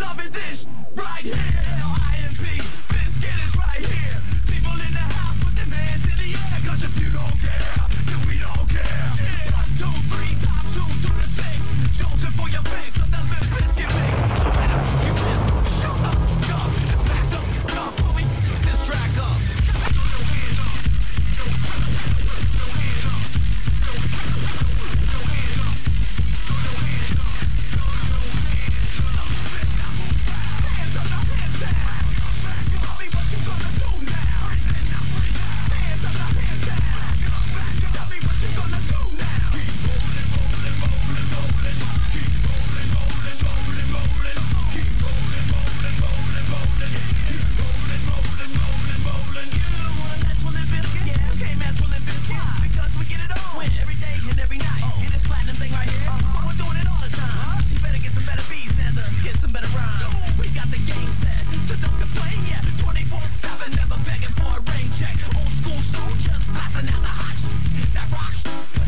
So don't complain, yeah 24-7, that rocks.